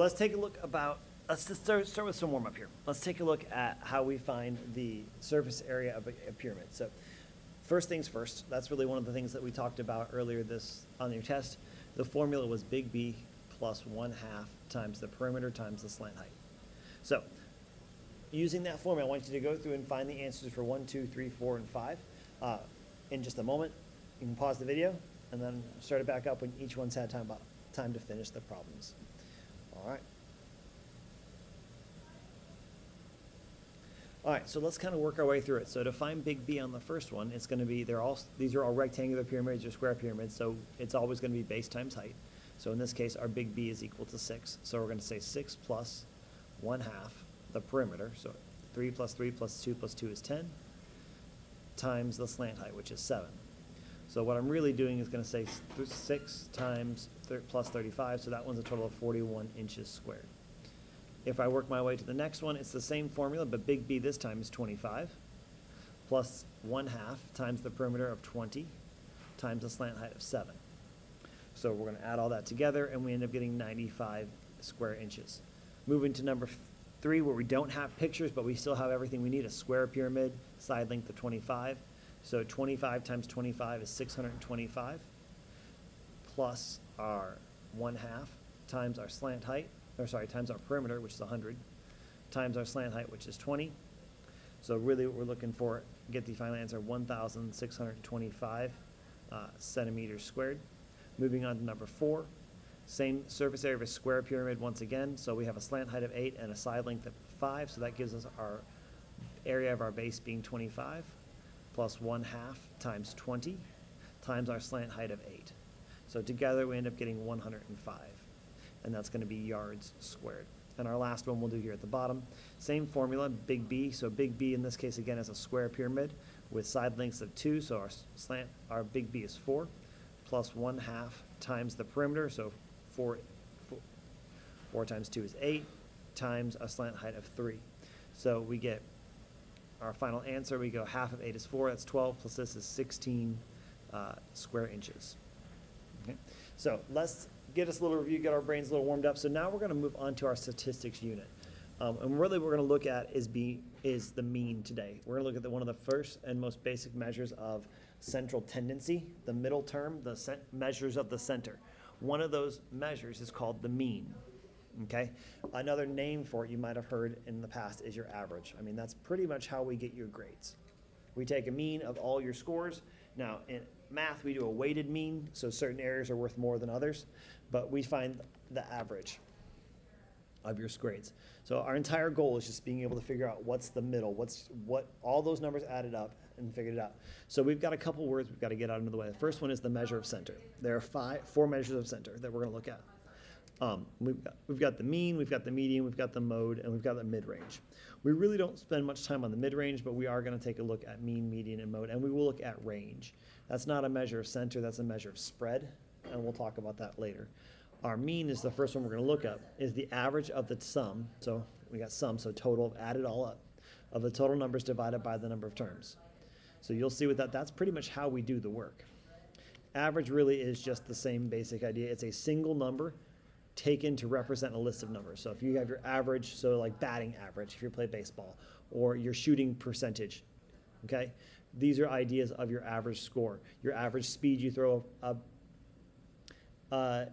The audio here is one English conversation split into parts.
let's take a look about, let's just start, start with some warm up here. Let's take a look at how we find the surface area of a, a pyramid. So first things first, that's really one of the things that we talked about earlier this on your test. The formula was big B plus one half times the perimeter times the slant height. So using that formula, I want you to go through and find the answers for one, two, three, four, and five. Uh, in just a moment, you can pause the video and then start it back up when each one's had time, time to finish the problems. All right. All right, so let's kind of work our way through it. So to find big B on the first one, it's going to be, they're all, these are all rectangular pyramids or square pyramids, so it's always going to be base times height. So in this case, our big B is equal to 6. So we're going to say 6 plus 1 half the perimeter, so 3 plus 3 plus 2 plus 2 is 10, times the slant height, which is 7. So what I'm really doing is going to say 6 times plus 35, so that one's a total of 41 inches squared. If I work my way to the next one, it's the same formula, but big B this time is 25, plus 1 half times the perimeter of 20, times the slant height of 7. So we're going to add all that together, and we end up getting 95 square inches. Moving to number 3, where we don't have pictures, but we still have everything we need, a square pyramid, side length of 25. So 25 times 25 is 625, plus our 1 half times our slant height, or sorry, times our perimeter, which is 100, times our slant height, which is 20. So really what we're looking for, get the final answer, 1,625 uh, centimeters squared. Moving on to number four, same surface area of a square pyramid once again. So we have a slant height of 8 and a side length of 5, so that gives us our area of our base being 25 plus 1 half times 20 times our slant height of 8. So together we end up getting 105, and that's going to be yards squared. And our last one we'll do here at the bottom. Same formula, big B. So big B in this case again is a square pyramid with side lengths of 2, so our slant, our big B is 4, plus 1 half times the perimeter, so 4, 4, 4 times 2 is 8, times a slant height of 3. So we get our final answer, we go half of 8 is 4, that's 12, plus this is 16 uh, square inches. Okay. So let's get us a little review, get our brains a little warmed up. So now we're going to move on to our statistics unit. Um, and really what we're going to look at is, be, is the mean today. We're going to look at the, one of the first and most basic measures of central tendency, the middle term, the measures of the center. One of those measures is called the mean. Okay. Another name for it you might have heard in the past is your average. I mean, that's pretty much how we get your grades. We take a mean of all your scores. Now, in math, we do a weighted mean, so certain areas are worth more than others, but we find the average of your grades. So our entire goal is just being able to figure out what's the middle, what's what all those numbers added up and figured it out. So we've got a couple words we've got to get out of the way. The first one is the measure of center. There are five, four measures of center that we're going to look at. Um, we've, got, we've got the mean, we've got the median, we've got the mode, and we've got the mid-range. We really don't spend much time on the mid-range, but we are going to take a look at mean, median, and mode, and we will look at range. That's not a measure of center, that's a measure of spread, and we'll talk about that later. Our mean is the first one we're going to look at, is the average of the sum, so we got sum, so total, add it all up, of the total numbers divided by the number of terms. So you'll see with that, that's pretty much how we do the work. Average really is just the same basic idea. It's a single number taken to represent a list of numbers. So if you have your average, so like batting average, if you play baseball, or your shooting percentage, okay? These are ideas of your average score. Your average speed you throw a, a,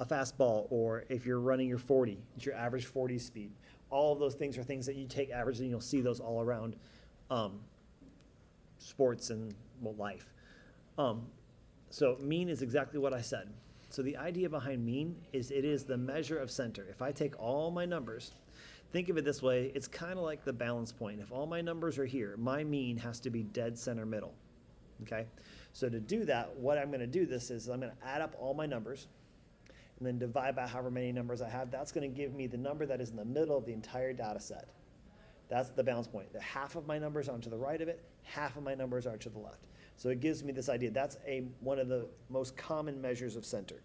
a fastball, or if you're running your 40, it's your average 40 speed. All of those things are things that you take average and you'll see those all around um, sports and well, life. Um, so mean is exactly what I said. So the idea behind mean is it is the measure of center. If I take all my numbers, think of it this way, it's kind of like the balance point. If all my numbers are here, my mean has to be dead center middle. Okay? So to do that, what I'm going to do this is I'm going to add up all my numbers and then divide by however many numbers I have. That's going to give me the number that is in the middle of the entire data set. That's the balance point. The half of my numbers are to the right of it, half of my numbers are to the left. So it gives me this idea. That's a, one of the most common measures of center.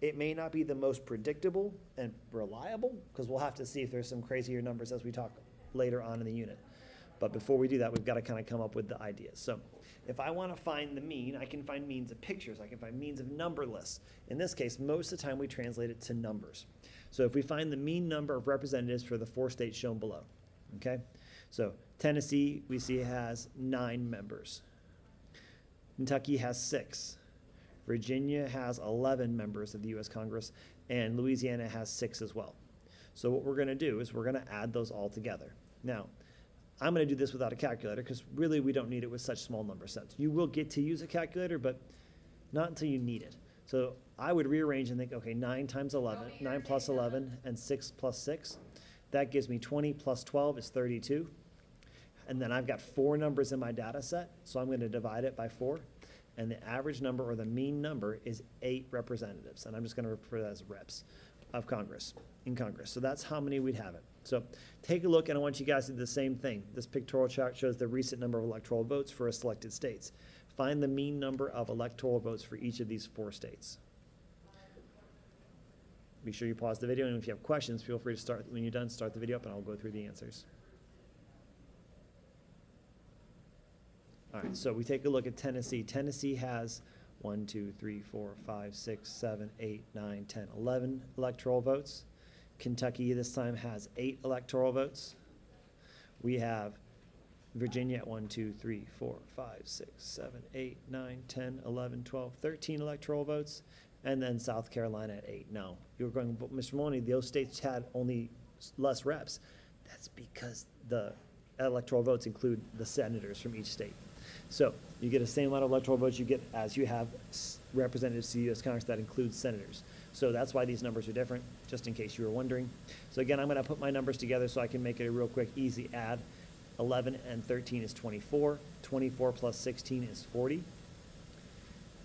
It may not be the most predictable and reliable because we'll have to see if there's some crazier numbers as we talk later on in the unit. But before we do that, we've got to kind of come up with the ideas. So if I want to find the mean, I can find means of pictures. I can find means of number lists. In this case, most of the time we translate it to numbers. So if we find the mean number of representatives for the four states shown below, okay? So Tennessee, we see has nine members. Kentucky has six. Virginia has 11 members of the US Congress, and Louisiana has six as well. So what we're going to do is we're going to add those all together. Now, I'm going to do this without a calculator because really we don't need it with such small number sets. You will get to use a calculator, but not until you need it. So I would rearrange and think, okay, 9 times 11, 9 plus 11, and 6 plus 6. That gives me 20 plus 12 is 32. And then I've got four numbers in my data set, so I'm going to divide it by 4. And the average number or the mean number is 8 representatives. And I'm just going to refer to that as reps of Congress, in Congress. So that's how many we'd have it. So take a look, and I want you guys to do the same thing. This pictorial chart shows the recent number of electoral votes for a selected states. Find the mean number of electoral votes for each of these four states. Be sure you pause the video, and if you have questions, feel free to start, when you're done, start the video up, and I'll go through the answers. All right, so we take a look at Tennessee. Tennessee has one, two, three, four, five, six, seven, eight, nine, 10, 11 electoral votes. Kentucky this time has eight electoral votes. We have Virginia at 1, 2, 3, 4, 5, 6, 7, 8, 9, 10, 11, 12, 13 electoral votes. And then South Carolina at 8. Now, you're going, but Mr. Moloney, those states had only less reps. That's because the electoral votes include the senators from each state. So you get the same amount of electoral votes you get as you have representatives to the US Congress that includes senators. So that's why these numbers are different, just in case you were wondering. So again, I'm gonna put my numbers together so I can make it a real quick, easy add. Eleven and thirteen is 24. 24 plus sixteen is forty.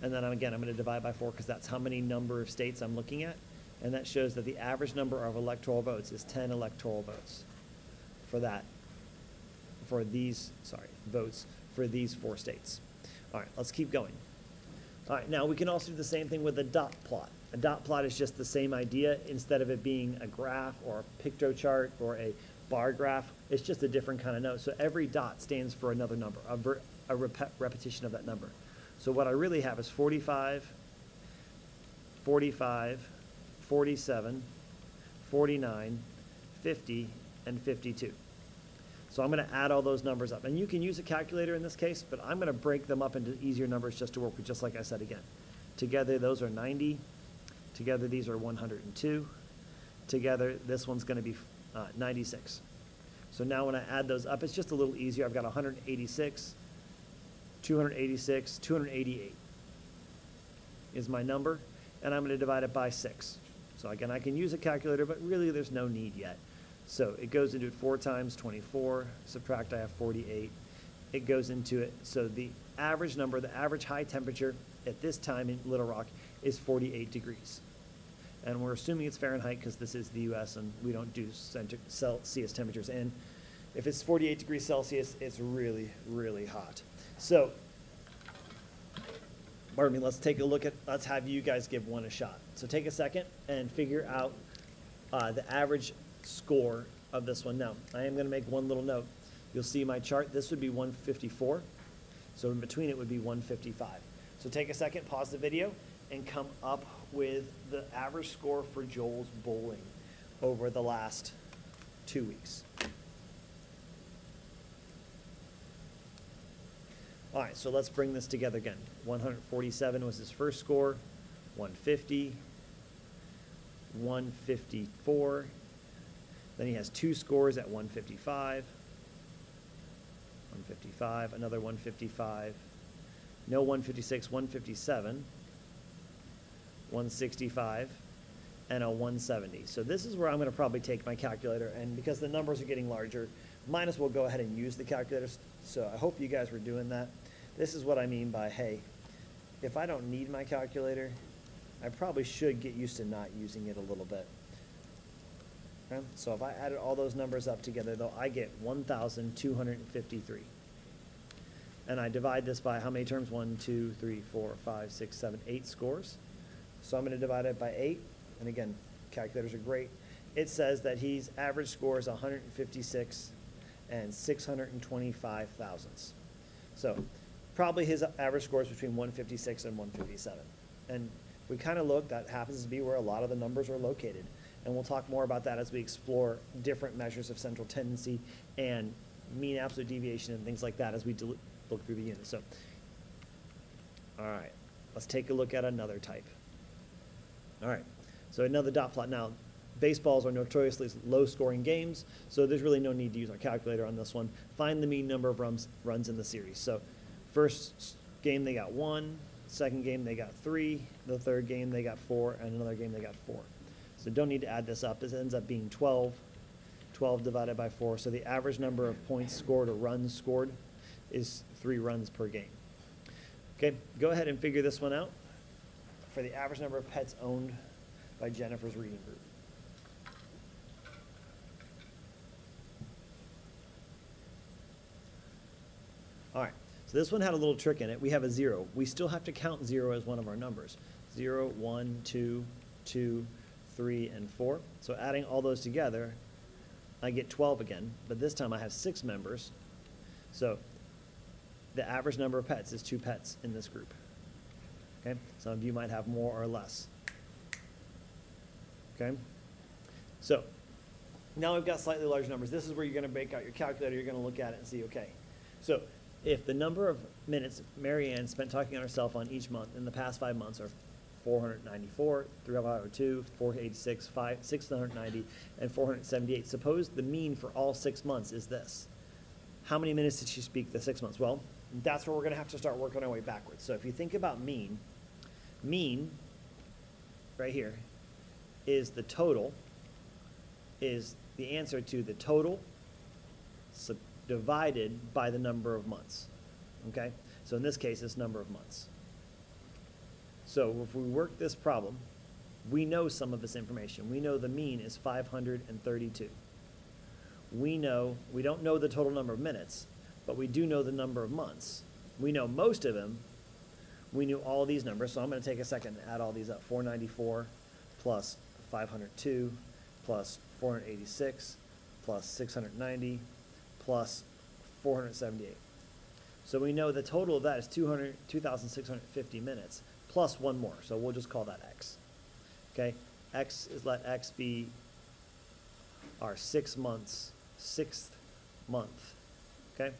And then I'm- again, I'm gonna divide by four because that's how many number of states I'm looking at. And that shows that the average number of electoral votes is ten electoral votes for that, for these, sorry, votes for these four states. All right, let's keep going. All right, now we can also do the same thing with a dot plot. A dot plot is just the same idea. Instead of it being a graph or a picto chart or a bar graph, it's just a different kind of note. So every dot stands for another number, a, a rep- repetition of that number. So what I really have is 45, 45, 47, 49, 50, and 52. So I'm going to add all those numbers up. And you can use a calculator in this case, but I'm going to break them up into easier numbers just to work with, just like I said again. Together, those are 90. Together, these are 102. Together, this one's going to be uh, 96. So now when I add those up, it's just a little easier. I've got 186, 286, 288 is my number, and I'm going to divide it by 6. So again, I can use a calculator, but really there's no need yet. So it goes into it 4 times 24, subtract, I have 48. It goes into it, so the average number, the average high temperature at this time in Little Rock is 48 degrees. And we're assuming it's Fahrenheit because this is the US and we don't do Celsius temperatures. And if it's 48 degrees Celsius, it's really, really hot. So pardon me, let's take a look at, let's have you guys give one a shot. So take a second and figure out uh, the average score of this one. Now, I am going to make one little note. You'll see my chart, this would be 154. So in between it would be 155. So take a second, pause the video, and come up with the average score for Joel's bowling over the last two weeks. All right, so let's bring this together again. 147 was his first score, 150, 154. Then he has two scores at 155, 155, another 155, no 156, 157, 165, and a 170. So this is where I'm going to probably take my calculator, and because the numbers are getting larger, might as well go ahead and use the calculators. So I hope you guys were doing that. This is what I mean by, hey, if I don't need my calculator, I probably should get used to not using it a little bit. Okay? So if I added all those numbers up together, though, I get 1,253. And I divide this by how many terms? One, two, three, four, five, six, seven, eight scores. So I'm going to divide it by eight. And again, calculators are great. It says that he's average score is 156 and 625 thousandths. So probably his average score is between 156 and 157. And we kind of look, that happens to be where a lot of the numbers are located. And we'll talk more about that as we explore different measures of central tendency and mean absolute deviation and things like that as we look through the unit. So, all right, let's take a look at another type. All right, so another dot plot. Now, baseballs are notoriously low-scoring games, so there's really no need to use our calculator on this one. Find the mean number of runs, runs in the series. So, first game they got one, second game they got three, the third game they got four, and another game they got four. So don't need to add this up. This ends up being 12. 12 divided by 4. So the average number of points scored or runs scored is three runs per game. Okay, go ahead and figure this one out for the average number of pets owned by Jennifer's reading group. All right, so this one had a little trick in it. We have a zero. We still have to count zero as one of our numbers. Zero, one, two, two, three, and four. So adding all those together, I get 12 again, but this time I have six members. So the average number of pets is two pets in this group. Okay, some of you might have more or less. Okay, so now we've got slightly larger numbers. This is where you're going to break out your calculator. You're going to look at it and see, okay. So if the number of minutes Marianne spent talking on herself on each month in the past five months are 494, 302, 486, 5, 690, and 478. Suppose the mean for all six months is this. How many minutes did she speak the six months? Well, that's where we're going to have to start working our way backwards. So if you think about mean, mean, right here, is the total, is the answer to the total divided by the number of months. Okay? So in this case, it's number of months. So if we work this problem, we know some of this information. We know the mean is 532. We know, we don't know the total number of minutes, but we do know the number of months. We know most of them. We knew all these numbers, so I'm going to take a second and add all these up. 494 plus 502 plus 486 plus 690 plus 478. So we know the total of that is 2,650 minutes plus one more. So we'll just call that x. Okay, x is let x be our six months, sixth month. Okay,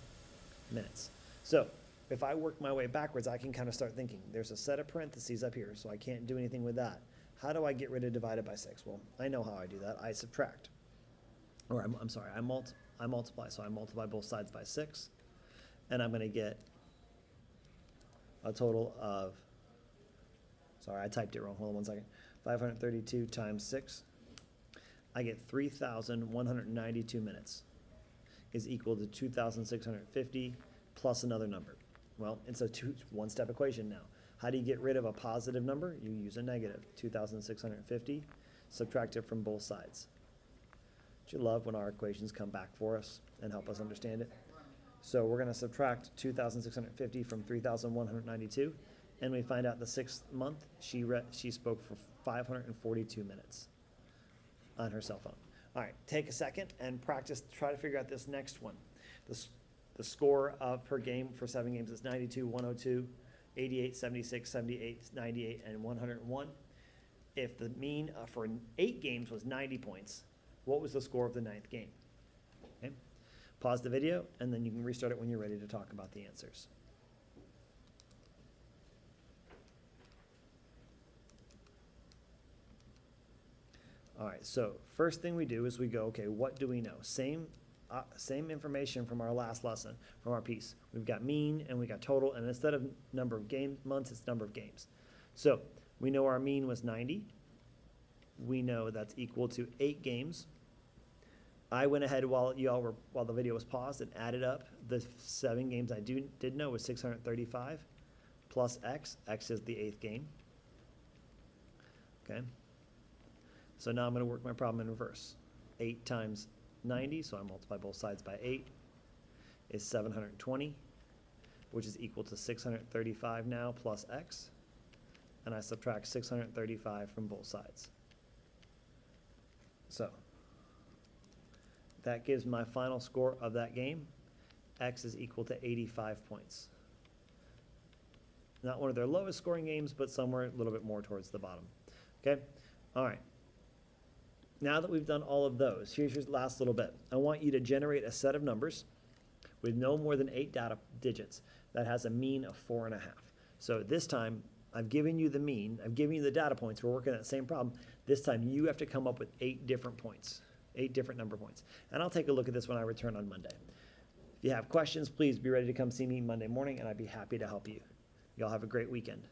minutes. So if I work my way backwards, I can kind of start thinking. There's a set of parentheses up here, so I can't do anything with that. How do I get rid of divided by six? Well, I know how I do that. I subtract. Or I'm, I'm sorry, I multi, I multiply. So I multiply both sides by six, and I'm going to get a total of. Sorry, I typed it wrong. Hold on one second. 532 times 6. I get 3,192 minutes is equal to 2,650 plus another number. Well, it's a two, one-step equation now. How do you get rid of a positive number? You use a negative, 2,650, subtract it from both sides. Do you love when our equations come back for us and help us understand it? So we're going to subtract 2,650 from 3,192, and we find out the sixth month she re- she spoke for 542 minutes on her cell phone. All right, take a second and practice. Try to figure out this next one. The, the score of per game for seven games is 92, 102, 88, 76, 78, 98, and 101. If the mean uh, for eight games was 90 points, what was the score of the ninth game? Okay. Pause the video, and then you can restart it when you're ready to talk about the answers. All right, so first thing we do is we go, okay, what do we know? Same, uh, same information from our last lesson, from our piece. We've got mean and we got total, and instead of number of game months, it's number of games. So we know our mean was 90. We know that's equal to eight games. I went ahead while y'all were while the video was paused and added up the seven games I do did know was 635 plus x. X is the eighth game. Okay. So now I'm going to work my problem in reverse. 8 times 90, so I multiply both sides by 8, is 720, which is equal to 635 now plus x. And I subtract 635 from both sides. So that gives my final score of that game. X is equal to 85 points. Not one of their lowest scoring games, but somewhere a little bit more towards the bottom. Okay? All right. Now that we've done all of those, here's your last little bit. I want you to generate a set of numbers with no more than eight data digits that has a mean of four and a half. So this time, I've given you the mean, I've given you the data points, we're working that same problem. This time, you have to come up with eight different points, eight different number points. And I'll take a look at this when I return on Monday. If you have questions, please be ready to come see me Monday morning, and I'd be happy to help you. Y'all have a great weekend.